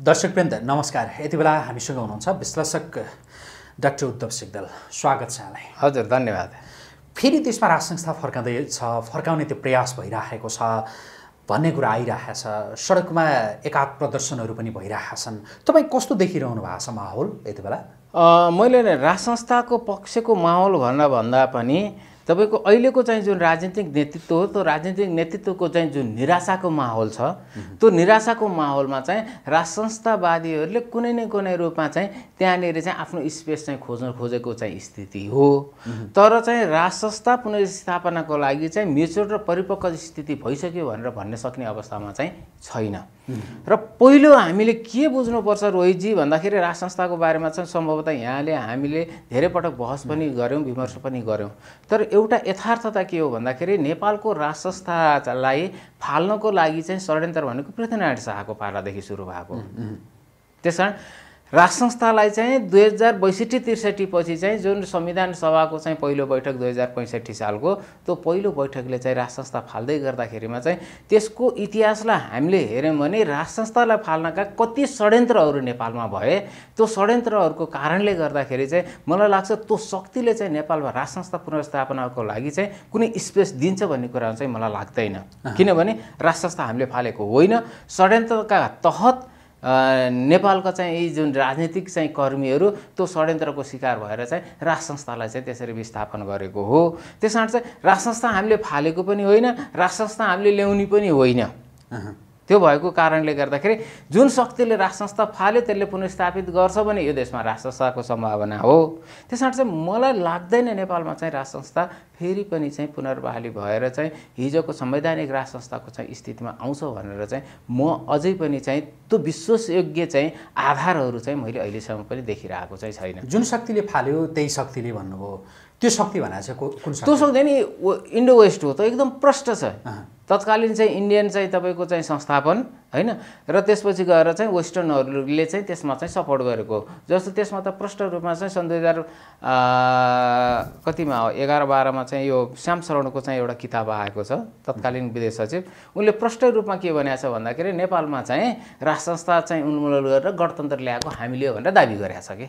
दर्शकवृन्द नमस्कार। यति बेला हामीसँग हुनुहुन्छ विश्लेषक डाक्टर उद्धव सिग्दल। स्वागत छ यहाँलाई। हजुर धन्यवाद। फेरि देशमा राज संस्था फर्काउँदैछ फर्काउने त्यो प्रयास भइरहेको छ भन्ने कुरा आइरहेको छ। सडकमा एकाध प्रदर्शनहरू पनि भइरहेका छन्। तपाईँ कस्तो देखिरहनु भएको छ माहौल यति बेला? मैले राज संस्थाको पक्षको माहौल भन्न भन्दा पनि तपाईँको अहिलेको चाहिँ जुन राजनीतिक नेतृत्व हो त्यो राजनीतिक नेतृत्वको चाहिँ जुन निराशाको माहौल छ त्यो निराशाको माहौलमा चाहिँ राज संस्थावादीहरूले कुनै न कुनै रूपमा चाहिँ त्यहाँनिर चाहिँ आफ्नो स्पेस चाहिँ खोज्न खोजेको चाहिँ स्थिति हो। तर चाहिँ राज संस्था पुनर्स्थापनाको लागि चाहिँ मेच्योर र परिपक्व स्थिति भइसक्यो भनेर भन्न सक्ने अवस्थामा चाहिँ छैन। र पहिलो हामीले के बुझ्नुपर्छ रोहितजी भन्दाखेरि राज संस्थाको बारेमा चाहिँ सम्भवतः यहाँले हामीले धेरै पटक बहस पनि गऱ्यौँ विमर्श पनि गऱ्यौँ तर एउटा यथार्थता के हो भन्दाखेरि नेपालको राज संस्थालाई फाल्नको लागि चाहिँ षड्यन्त्र भनेको पृथ्वीनारायण शाहको पालादेखि सुरु भएको। त्यस कारण राज संस्थालाई चाहिँ दुई हजार बैसठी त्रिसठी पछि चाहिँ जुन संविधान सभाको चाहिँ पहिलो बैठक दुई हजार पैँसठी सालको त्यो पहिलो बैठकले चाहिँ राज संस्था फाल्दै गर्दाखेरिमा चाहिँ त्यसको इतिहासलाई हामीले हेऱ्यौँ भने राज संस्थालाई फाल्नका कति षड्यन्त्रहरू नेपालमा भए त्यो षड्यन्त्रहरूको कारणले गर्दाखेरि चाहिँ मलाई लाग्छ त्यो शक्तिले चाहिँ नेपालमा राज संस्था पुनर्स्थापनाको लागि चाहिँ कुनै स्पेस दिन्छ भन्ने कुरा चाहिँ मलाई लाग्दैन। किनभने राज संस्था हामीले फालेको होइन। षड्यन्त्रका तहत नेपालका चाहिँ यी जुन राजनीतिक चाहिँ कर्मीहरू त्यो षड्यन्त्रको शिकार भएर चाहिँ राज संस्थालाई चाहिँ त्यसरी विस्थापन गरेको हो। त्यस कारण चाहिँ राज संस्था हामीले फालेको पनि होइन राज संस्था हामीले ल्याउने पनि होइन। त्यो भएको कारणले गर्दाखेरि जुन शक्तिले राज संस्था फाल्यो त्यसले पुनर्स्थापित गर्छ भने यो देशमा राज संस्थाको सम्भावना हो। त्यस कारण चाहिँ मलाई लाग्दैन नेपालमा चाहिँ राज संस्था फेरि पनि चाहिँ पुनर्बहाली भएर चाहिँ हिजोको संवैधानिक राज संस्थाको चाहिँ स्थितिमा आउँछ भनेर चाहिँ म अझै पनि चाहिँ त्यो विश्वासयोग्य चाहिँ आधारहरू चाहिँ मैले अहिलेसम्म पनि देखिरहेको चाहिँ छैन। जुन शक्तिले फाल्यो त्यही शक्तिले भन्नुभयो। त्यो शक्ति भनेको चाहिँ कुन त्यो शक्ति? नि इन्डो वेस्ट हो त एकदम प्रष्ट छ। तत्कालीन चाहिँ इन्डियन चाहिँ तपाईँको चाहिँ संस्थापन होइन? र त्यसपछि गएर चाहिँ वेस्टर्नहरूले चाहिँ त्यसमा चाहिँ सपोर्ट गरेको। जस्तो त्यसमा त प्रष्ट रूपमा चाहिँ सन् दुई हजार कतिमा एघार बाह्रमा चाहिँ यो श्याम शरणको चाहिँ एउटा किताब आएको छ तत्कालीन विदेश सचिव। उनले प्रष्ट रूपमा के भनेको छ भन्दाखेरि नेपालमा चाहिँ राज संस्था चाहिँ उन्मूलन गरेर गणतन्त्र ल्याएको हामीले भनेर दाबी गरेको छ कि?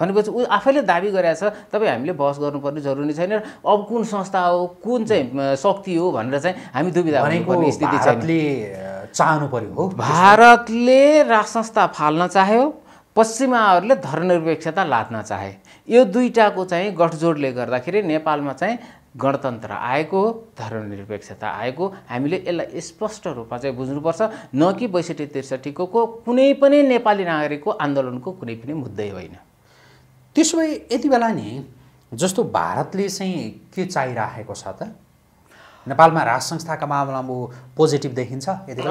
भनेपछि ऊ आफैले दाबी गरेको छ तपाईँ हामीले बहस गर्नुपर्ने जरुरी छैन। अब कुन संस्था हो कुन चाहिँ शक्ति हो भनेर चाहिँ हामी दुविधा हुनुपर्ने स्थिति भारतले चाहनु पर्यो हो। भारतले राज संस्था फाल्न चाह्यो पश्चिमाहरूले धर्मनिरपेक्षता लाद्न चाहे। यो दुईटाको चाहिँ गठजोडले गर्दाखेरि नेपालमा चाहिँ गणतन्त्र आएको हो धर्मनिरपेक्षता आएको। हामीले यसलाई स्पष्ट रूपमा चाहिँ बुझ्नुपर्छ न कि बैसठी त्रिसठीको को कुनै पनि नेपाली नागरिकको आन्दोलनको कुनै पनि मुद्दै होइन। त्यसो भए यति बेला नि जस्तो भारतले चाहिँ के चाहिरहेको छ त? नेपालमा राज संस्थाका मामलामा ऊ पोजिटिभ देखिन्छ यति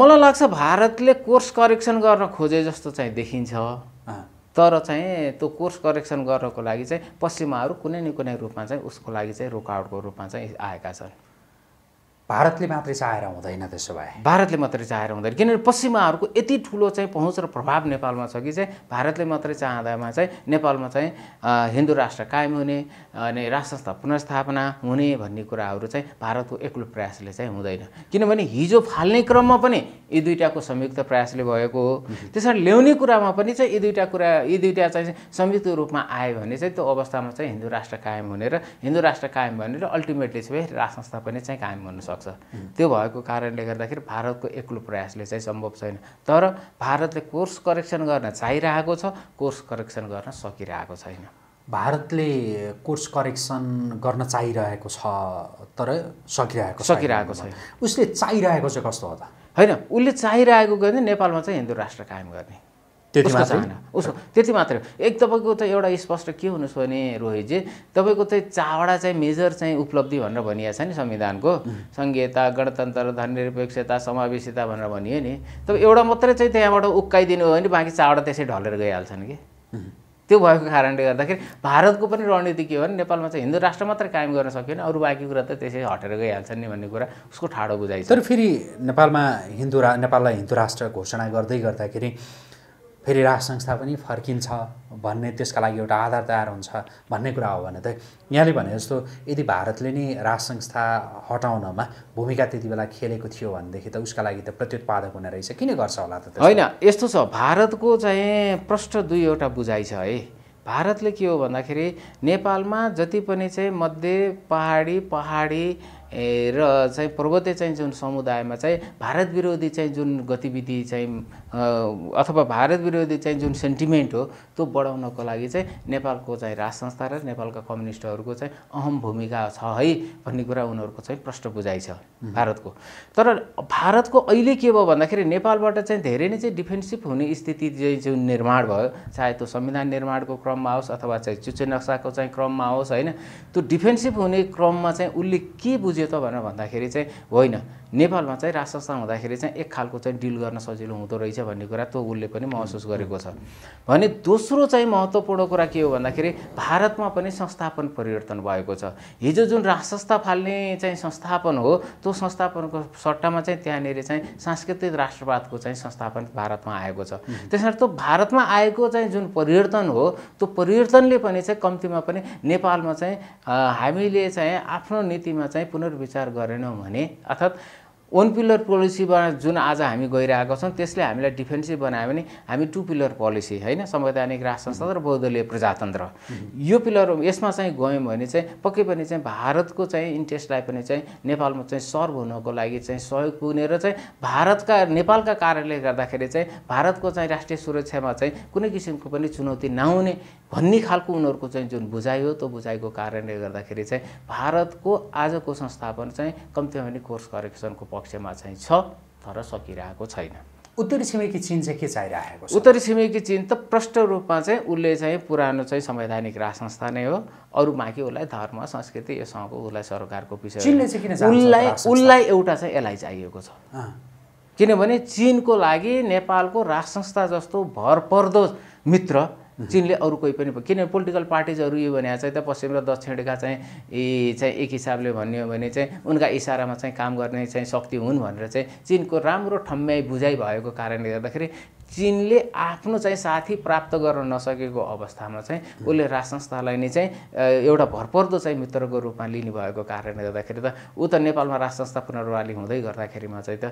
मलाई लाग्छ भारतले कोर्स करेक्सन गर्न खोजे जस्तो चाहिँ देखिन्छ। तर चाहिँ त्यो कोर्स करेक्सन गर्नको लागि चाहिँ पश्चिमाहरू कुनै न कुनै रूपमा चाहिँ उसको लागि चाहिँ रोकआउटको रूपमा चाहिँ आएका छन्। भारतले मात्रै चाहेर हुँदैन त्यसो भए। भारतले मात्रै चाहेर हुँदैन। किनभने पश्चिमाहरूको यति ठुलो चाहिँ पहुँच र प्रभाव नेपालमा छ कि चाहिँ भारतले मात्रै चाहँदामा चाहिँ नेपालमा चाहिँ हिन्दू राष्ट्र कायम हुने अनि राष्ट्र संस्था पुनर्स्थापना हुने भन्ने कुराहरू चाहिँ भारतको एक्लो प्रयासले चाहिँ हुँदैन। किनभने हिजो फाल्ने क्रममा पनि यी दुईवटाको संयुक्त प्रयासले भएको हो। त्यसरी ल्याउने कुरामा पनि चाहिँ यी दुईवटा कुरा यी दुईवटा चाहिँ संयुक्त रूपमा आयो भने चाहिँ त्यो अवस्थामा चाहिँ हिन्दू राष्ट्र कायम हुने र हिन्दू राष्ट्र कायम भने र अल्टिमेटली चाहिँ राज संस्था पनि चाहिँ कायम हुन सक्छ। त्यो भएको कारणले गर्दाखेरि भारतको एक्लो प्रयासले चाहिँ सम्भव छैन। तर भारतले कोर्स करेक्सन गर्न चाहिरहेको छ कोर्स करेक्सन गर्न सकिरहेको छैन। भारतले कोर्स करेक्सन गर्न चाहिरहेको छ तर सकिरहेको। सकिरहेको छैन। उसले चाहिरहेको चाहिँ कस्तो हो त? होइन उसले चाहिरहेको गर्ने नेपालमा चाहिँ हिन्दू राष्ट्र कायम गर्ने। त्यति उसको मात्रै? चाहना उसको त्यति मात्रै हो। एक तपाईँको त एउटा स्पष्ट के हुनुहोस् भने रोहितजी तपाईँको चाहिँ चारवटा चाहिँ मेजर चाहिँ उपलब्धि भनेर भनिएको छ नि संविधानको। सङ्घीयता गणतन्त्र धर्मनिरपेक्षता समावेशिता भनेर भनियो नि। तपाईँ एउटा मात्रै चाहिँ त्यहाँबाट उक्काइदिनु हो भने बाँकी चारवटा त्यसै ढलेर गइहाल्छन् कि? त्यो भएको कारणले गर्दाखेरि भारतको पनि रणनीति के हो भने नेपालमा चाहिँ हिन्दू राष्ट्र मात्रै कायम गर्न सकिएन अरू बाँकी कुरा त त्यसै हटेर गइहाल्छन् नि भन्ने कुरा उसको ठाडो बुझाइ तर फेरि नेपालमा हिन्दू रा नेपाललाई हिन्दू राष्ट्र घोषणा गर्दै गर्दाखेरि फेरि राज संस्था पनि फर्किन्छ भन्ने त्यसका लागि एउटा आधार तयार हुन्छ भन्ने कुरा हो भने त यहाँले भने जस्तो यदि भारतले नै राज संस्था हटाउनमा भूमिका त्यति बेला खेलेको थियो भनेदेखि त उसका लागि त प्रत्युत्पादक हुने रहेछ। किन गर्छ होला त होइन यस्तो छ भारतको चाहिँ प्रष्ट दुईवटा बुझाइ छ है। भारतले के हो भन्दाखेरि नेपालमा जति पनि चाहिँ मध्य पहाडी पहाडी र चाहिँ पर्वतीय चाहिँ जुन समुदायमा चाहिँ भारत विरोधी चाहिँ जुन गतिविधि चाहिँ अथवा भारत विरोधी चाहिँ जुन सेन्टिमेन्ट हो त्यो बढाउनको लागि चाहिँ नेपालको चाहिँ राज संस्था र नेपालका कम्युनिस्टहरूको चाहिँ अहम भूमिका छ है भन्ने कुरा उनीहरूको चाहिँ प्रष्ट बुझाइ छ भारतको। तर भारतको अहिले के भयो भन्दाखेरि नेपालबाट चाहिँ धेरै नै चाहिँ डिफेन्सिभ हुने स्थिति चाहिँ जुन निर्माण भयो चाहे त्यो संविधान निर्माणको क्रममा होस् अथवा चाहिँ चुचे नक्साको चाहिँ क्रममा होस् होइन त्यो डिफेन्सिभ हुने क्रममा चाहिँ उसले के बुझ्यो त भनेर भन्दाखेरि चाहिँ होइन। नेपालमा चाहिँ राज हुँदाखेरि चाहिँ एक खालको चाहिँ डिल गर्न सजिलो हुँदो रहेछ भन्ने कुरा त्यो उसले पनि महसुस गरेको छ। भने दोस्रो चाहिँ महत्त्वपूर्ण कुरा के हो भन्दाखेरि भारतमा पनि संस्थापन परिवर्तन भएको छ। हिजो जुन राज फाल्ने चाहिँ संस्थापन हो त्यो संस्थापनको सट्टामा चाहिँ त्यहाँनिर चाहिँ सांस्कृतिक राष्ट्रवादको चाहिँ संस्थापन भारतमा आएको छ। त्यसरी त्यो भारतमा आएको चाहिँ जुन परिवर्तन हो त्यो परिवर्तनले पनि चाहिँ कम्तीमा पनि नेपालमा चाहिँ हामीले चाहिँ आफ्नो नीतिमा चाहिँ पुनर्विचार गरेनौँ भने अर्थात् वान पिलर पोलिसीमा जुन आज हामी गइरहेका छौँ त्यसले हामीलाई डिफेन्सिभ बनायो भने हामी टु पिलर पोलिसी होइन? संवैधानिक राष्ट्र संस्था र बहुदलीय प्रजातन्त्र। यो पिलर यसमा चाहिँ गयौँ भने चाहिँ पक्कै पनि चाहिँ भारतको चाहिँ इन्ट्रेस्टलाई पनि चाहिँ नेपालमा चाहिँ सर्भ हुनको लागि चाहिँ सहयोग पुग्ने र चाहिँ भारतका नेपालका कारणले गर्दाखेरि चाहिँ भारतको चाहिँ राष्ट्रिय सुरक्षामा चाहिँ कुनै किसिमको पनि चुनौती नहुने भन्ने खालको उनीहरूको चाहिँ जुन बुझाइ हो त्यो बुझाइको कारणले गर्दाखेरि चाहिँ भारतको आजको संस्थापन चाहिँ कम्तीमा पनि कोर्स करेक्सनको पक्षमा चाहिँ छ तर सकिरहेको छैन। उत्तरी छिमेकी चिन चाहिँ के चाहिरहेको छ? उत्तरी छिमेकी चिन त प्रष्ट रूपमा चाहिँ उसले चाहिँ पुरानो चाहिँ संवैधानिक राज संस्था नै हो। अरू बाँकी उसलाई धर्म संस्कृति योसँगको उसलाई सरकारको विषय उसलाई उसलाई एउटा चाहिँ यसलाई चाहिएको छ। किनभने चिनको लागि नेपालको राज संस्था जस्तो भरपर्दो मित्र चिनले अरू कोही पनि किनभने पोलिटिकल पार्टिजहरू यो भने चाहिँ त पश्चिम र दक्षिणका चाहिँ यी चाहिँ एक हिसाबले भन्ने भने चाहिँ उनका इसारामा चाहिँ काम गर्ने चाहिँ शक्ति हुन् भनेर चाहिँ चिनको राम्रो ठम्म्याइ बुझाइ भएको कारणले गर्दाखेरि चिनले आफ्नो चाहिँ साथी प्राप्त गर्न नसकेको अवस्थामा चाहिँ उसले राज संस्थालाई नै चाहिँ एउटा भरपर्दो चाहिँ मित्रको रूपमा लिने भएको कारणले गर्दाखेरि त ऊ त नेपालमा राज संस्था पुनर्वाली हुँदै गर्दाखेरिमा चाहिँ त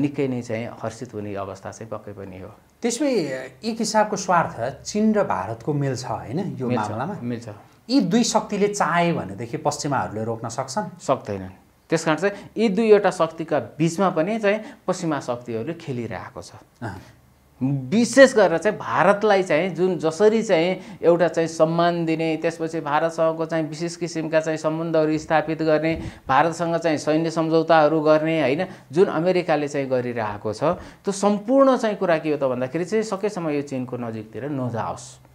निकै नै चाहिँ हर्षित हुने अवस्था चाहिँ पक्कै पनि हो। त्यसमै एक हिसाबको स्वार्थ चिन भारतको मिल्छ होइन? यो मामलामा। मिल्छ यी दुई शक्तिले चाहे भनेदेखि पश्चिमाहरूले रोक्न सक्छन्। सक्दैनन्। त्यस कारण चाहिँ यी दुईवटा शक्तिका बिचमा पनि चाहिँ पश्चिमा शक्तिहरूले खेलिरहेको छ। विशेष गरेर चाहिँ भारतलाई चाहिँ जुन जसरी चाहिँ एउटा चाहिँ सम्मान दिने त्यसपछि भारतसँगको चाहिँ विशेष किसिमका चाहिँ सम्बन्धहरू स्थापित गर्ने भारतसँग चाहिँ सैन्य सम्झौताहरू गर्ने होइन जुन अमेरिकाले चाहिँ गरिरहेको छ त्यो सम्पूर्ण चाहिँ कुरा के हो त भन्दाखेरि चाहिँ सकेसम्म यो चिनको नजिकतिर नजाओस्।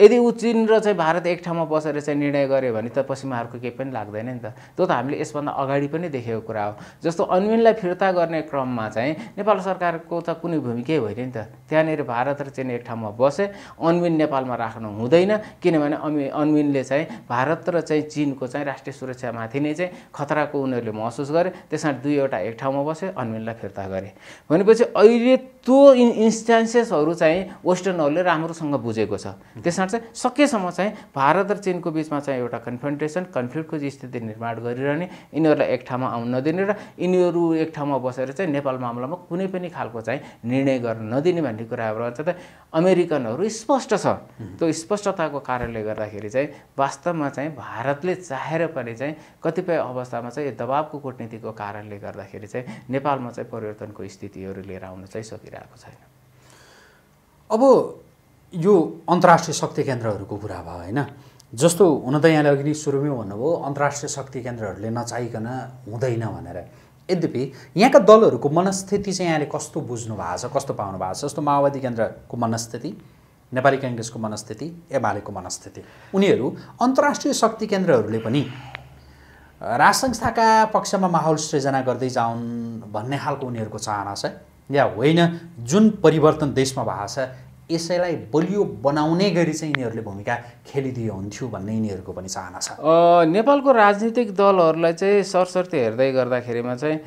यदि ऊ चिन र चाहिँ भारत एक ठाउँमा बसेर चाहिँ निर्णय गर्यो भने त पश्चिमाहरूको केही पनि लाग्दैन नि त। त्यो त हामीले यसभन्दा अगाडि पनि देखेको कुरा हो। जस्तो अन्विनलाई फिर्ता गर्ने क्रममा चाहिँ नेपाल सरकारको त कुनै भूमिकै होइन नि त। त्यहाँनिर भारत र चिन एक ठाउँमा बसे अन्विन नेपालमा राख्नु हुँदैन। किनभने अमि अन्विनले चाहिँ भारत र चाहिँ चिनको चाहिँ राष्ट्रिय सुरक्षामाथि नै चाहिँ खतराको उनीहरूले महसुस गरे त्यसमा दुईवटा एक ठाउँमा बसे अन्विनलाई फिर्ता गरे। भनेपछि अहिले त्यो इन इन्स्टान्सेसहरू चाहिँ वेस्टर्नहरूले राम्रोसँग बुझेको छ। त्यसमा चाहिँ सकेसम्म चाहिँ भारत र चिनको बिचमा चाहिँ एउटा कन्फ्रन्टेसन कन्फ्लिक्टको स्थिति निर्माण गरिरहने यिनीहरूलाई एक ठाउँमा आउन नदिने र यिनीहरू एक ठाउँमा बसेर चाहिँ नेपाल मामलामा कुनै पनि खालको चाहिँ निर्णय गर्न नदिने भन्ने कुराहरू चाहिँ अमेरिकनहरू स्पष्ट छ। त्यो स्पष्टताको कारणले गर्दाखेरि चाहिँ वास्तवमा चाहिँ भारतले चाहेर पनि चाहिँ कतिपय अवस्थामा चाहिँ दबावको कुटनीतिको कारणले गर्दाखेरि चाहिँ नेपालमा चाहिँ परिवर्तनको स्थितिहरू लिएर आउन चाहिँ सकिरहेको छैन। अब यो अन्तर्राष्ट्रिय शक्ति केन्द्रहरूको कुरा भयो होइन? जस्तो हुन त यहाँले अघि नै सुरुमै भन्नुभयो अन्तर्राष्ट्रिय शक्ति केन्द्रहरूले नचाहिकन हुँदैन भनेर। यद्यपि यहाँका दलहरूको मनस्थिति चाहिँ यहाँले कस्तो बुझ्नु भएको छ कस्तो पाउनु भएको छ? जस्तो माओवादी केन्द्रको मनस्थिति नेपाली कङ्ग्रेसको मनस्थिति एमालेको मनस्थिति। उनीहरू अन्तर्राष्ट्रिय शक्ति केन्द्रहरूले पनि राज संस्थाका पक्षमा माहौल सृजना गर्दै जाउन् भन्ने खालको उनीहरूको चाहना छ या होइन? जुन परिवर्तन देशमा भएको छ यसैलाई बलियो बनाउने गरी चाहिँ यिनीहरूले भूमिका खेलिदियो हुन्थ्यो भन्ने यिनीहरूको पनि चाहना छ। नेपालको राजनीतिक दलहरूलाई चाहिँ सरसर्ती हेर्दै गर्दाखेरिमा चाहिँ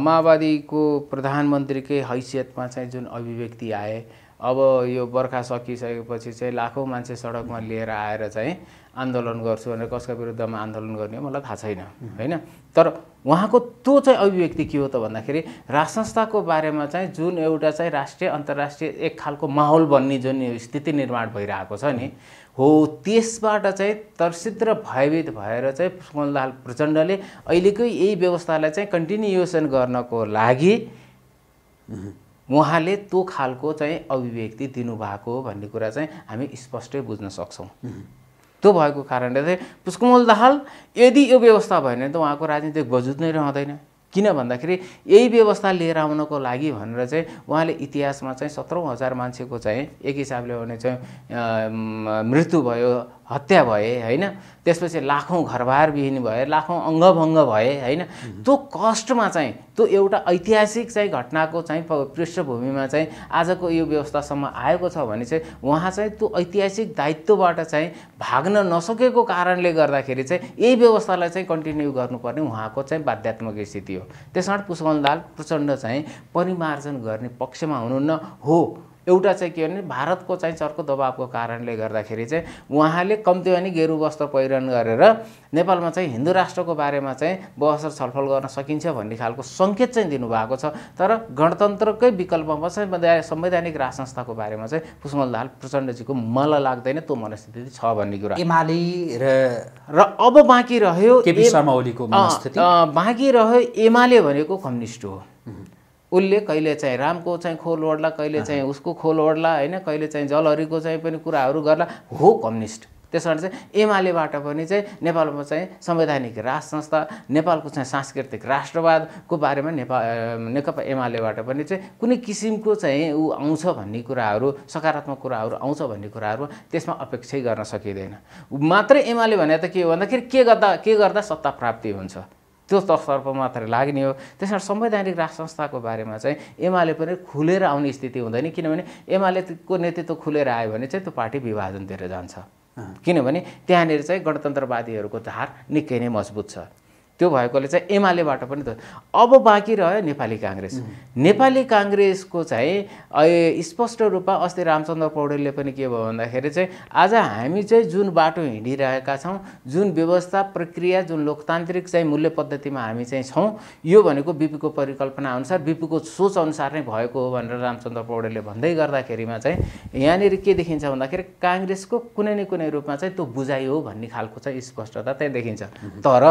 माओवादीको प्रधानमन्त्रीकै हैसियतमा चाहिँ जुन अभिव्यक्ति आए अब यो बर्खा सकिसकेपछि चाहिँ लाखौँ मान्छे सडकमा लिएर आएर चाहिँ आन्दोलन गर्छु भनेर कसका विरुद्धमा आन्दोलन गर्ने हो मलाई थाहा छैन होइन? तर उहाँको त्यो चाहिँ अभिव्यक्ति के हो त भन्दाखेरि राज संस्थाको बारेमा चाहिँ जुन एउटा चाहिँ राष्ट्रिय अन्तर्राष्ट्रिय एक खालको माहौल बन्ने जुन स्थिति निर्माण भइरहेको छ नि हो त्यसबाट चाहिँ तर्सित र भयभीत भएर चाहिँ पुष्पमल प्रचण्डले अहिलेकै यही व्यवस्थालाई चाहिँ कन्टिन्युएसन गर्नको लागि उहाँले त्यो खालको चाहिँ अभिव्यक्ति दिनुभएको भन्ने कुरा चाहिँ हामी स्पष्टै बुझ्न सक्छौँ। त्यो भएको कारणले चाहिँ पुष्पकमल दाहाल यदि यो व्यवस्था भएन भने त उहाँको राजनीतिक वजुद नै रहँदैन। किन भन्दाखेरि यही व्यवस्था लिएर आउनको लागि भनेर चाहिँ उहाँले इतिहासमा चाहिँ सत्रौँ हजार मान्छेको चाहिँ एक हिसाबले भने चाहिँ मृत्यु भयो हत्या भए होइन? त्यसपछि लाखौँ घरबारविहीन भए लाखौँ अङ्गभङ्ग भए होइन? त्यो कष्टमा चाहिँ त्यो एउटा ऐतिहासिक चाहिँ घटनाको चाहिँ पृष्ठभूमिमा चाहिँ आजको यो व्यवस्थासम्म आएको छ भने चाहिँ उहाँ चाहिँ त्यो ऐतिहासिक दायित्वबाट चाहिँ भाग्न नसकेको कारणले गर्दाखेरि चाहिँ यही व्यवस्थालाई चाहिँ कन्टिन्यू गर्नुपर्ने उहाँको चाहिँ बाध्यात्मक स्थिति हो। त्यस कारण पुष्पल दाल प्रचण्ड चाहिँ परिमार्जन गर्ने पक्षमा हुनुहुन्न। हो। एउटा चाहिँ के भने भारतको चाहिँ चर्को दबावको कारणले गर्दाखेरि चाहिँ उहाँले कम्ती पनि गेरु वस्त्र पहिरन गरेर नेपालमा चाहिँ हिन्दू राष्ट्रको बारेमा चाहिँ बहस छलफल गर्न सकिन्छ भन्ने खालको सङ्केत चाहिँ दिनुभएको छ। तर गणतन्त्रकै विकल्पमा चाहिँ संवैधानिक राज संस्थाको बारेमा चाहिँ पुष्पमल दाहाल प्रचण्डजीको मलाई लाग्दैन त्यो मनस्थिति छ भन्ने कुरा। एमाले र र अब बाँकी रह्यो बाँकी रह्यो एमाले भनेको कम्युनिस्ट हो। उसले कहिले चाहिँ रामको चाहिँ खोल ओढ्ला कहिले चाहिँ उसको खोल ओढ्ला होइन कहिले चाहिँ जलहरीको चाहिँ पनि कुराहरू गर्ला। हो कम्युनिस्ट। त्यस कारण चाहिँ एमालेबाट पनि चाहिँ नेपालमा चाहिँ संवैधानिक राज संस्था नेपालको चाहिँ सांस्कृतिक राष्ट्रवादको बारेमा नेपाल नेकपा एमालेबाट पनि चाहिँ कुनै किसिमको चाहिँ ऊ आउँछ भन्ने कुराहरू सकारात्मक कुराहरू आउँछ भन्ने कुराहरू त्यसमा अपेक्षै गर्न सकिँदैन। मात्रै एमाले भने त के हो भन्दाखेरि के गर्दा के गर्दा सत्ता प्राप्ति हुन्छ? त्यो तर्फ मात्रै लाग्ने हो। त्यस कारण संवैधानिक राज संस्थाको बारेमा चाहिँ एमाले पनि खुलेर आउने स्थिति हुँदैन किनभने एमालेको नेतृत्व खुलेर आयो भने चाहिँ त्यो पार्टी विभाजनतिर जान्छ। किनभने त्यहाँनिर चाहिँ गणतन्त्रवादीहरूको धार निकै नै मजबुत छ। त्यो भएकोले चाहिँ एमालेबाट पनि त अब बाँकी रह्यो नेपाली काङ्ग्रेस। नेपाली काङ्ग्रेसको चाहिँ स्पष्ट रूपमा अस्ति रामचन्द्र पौडेलले पनि के भयो भन्दाखेरि चाहिँ आज हामी चाहिँ जुन बाटो हिँडिरहेका छौँ जुन व्यवस्था प्रक्रिया जुन लोकतान्त्रिक चाहिँ मूल्य पद्धतिमा हामी चाहिँ छौँ यो भनेको बिपीको परिकल्पना अनुसार बिपीको सोच अनुसार नै भएको हो भनेर रामचन्द्र पौडेलले भन्दै गर्दाखेरिमा चाहिँ यहाँनिर के देखिन्छ भन्दाखेरि काङ्ग्रेसको कुनै न कुनै रूपमा चाहिँ त्यो बुझाइ हो भन्ने खालको चाहिँ स्पष्टता त्यहाँ देखिन्छ। तर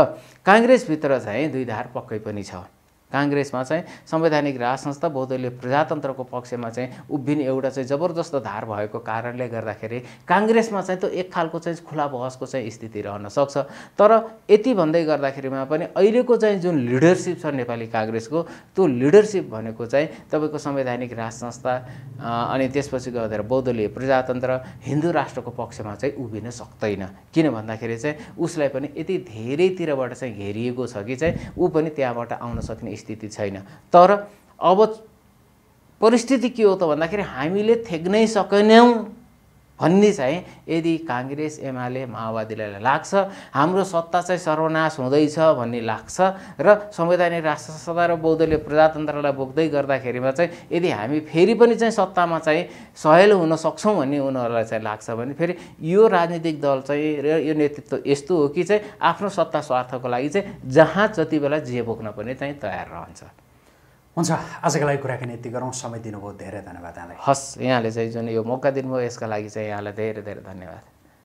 काङ्ग्रेस देशभित्र चाहिँ दुई धार पक्कै पनि छ। काङ्ग्रेसमा चाहिँ संवैधानिक राज संस्था बहुदलीय प्रजातन्त्रको पक्षमा चाहिँ उभिने एउटा चाहिँ जबरजस्त धार भएको कारणले गर्दाखेरि काङ्ग्रेसमा चाहिँ त्यो एक खालको चाहिँ खुला बहसको चाहिँ स्थिति रहन सक्छ। तर यति भन्दै गर्दाखेरिमा पनि अहिलेको चाहिँ जुन लिडरसिप छ नेपाली काङ्ग्रेसको त्यो लिडरसिप भनेको चाहिँ तपाईँको संवैधानिक राज संस्था अनि त्यसपछि गएर बहुदलीय प्रजातन्त्र हिन्दू राष्ट्रको पक्षमा चाहिँ उभिन सक्दैन। किन भन्दाखेरि चाहिँ उसलाई पनि यति धेरैतिरबाट चाहिँ घेरिएको छ कि चाहिँ ऊ पनि त्यहाँबाट आउन सक्ने स्थिति छैन। तर अब परिस्थिति के हो त भन्दाखेरि हामीले थेक्नै सकेनौँ। भन्ने चाहिँ यदि काङ्ग्रेस एमाले माओवादीलाई लाग्छ हाम्रो सत्ता चाहिँ सर्वनाश हुँदैछ भन्ने लाग्छ र संवैधानिक राष्ट्र सत्ता र बौद्धले प्रजातन्त्रलाई बोक्दै गर्दाखेरिमा चाहिँ यदि हामी फेरि पनि चाहिँ सत्तामा चाहिँ सहेलो हुन सक्छौँ भन्ने उनीहरूलाई चाहिँ लाग्छ भने फेरि यो राजनीतिक दल चाहिँ र यो नेतृत्व यस्तो हो कि चाहिँ आफ्नो सत्ता स्वार्थको लागि चाहिँ जहाँ जति बेला जे बोक्न पनि चाहिँ तयार रहन्छ। हुन्छ आजको लागि कुराकानी यति गरौँ। समय दिनुभयो धेरै धन्यवाद हस् यहाँले चाहिँ जुन यो मौका दिनुभयो यसका लागि चाहिँ यहाँलाई धेरै धेरै धन्यवाद।